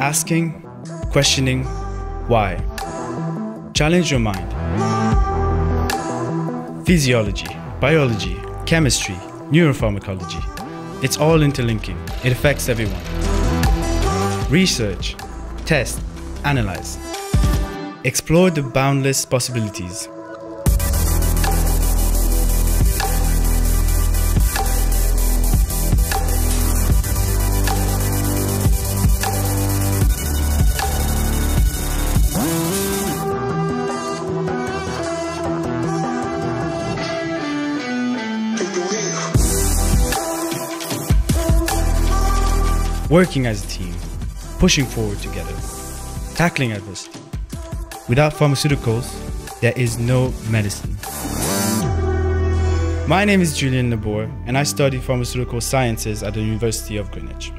Asking, questioning, why? Challenge your mind. Physiology, biology, chemistry, neuropharmacology. It's all interlinking. It affects everyone. Research, test, analyze. Explore the boundless possibilities. Working as a team, pushing forward together, tackling adversity. Without pharmaceuticals, there is no medicine. My name is Julien Nabor, and I study pharmaceutical sciences at the University of Greenwich.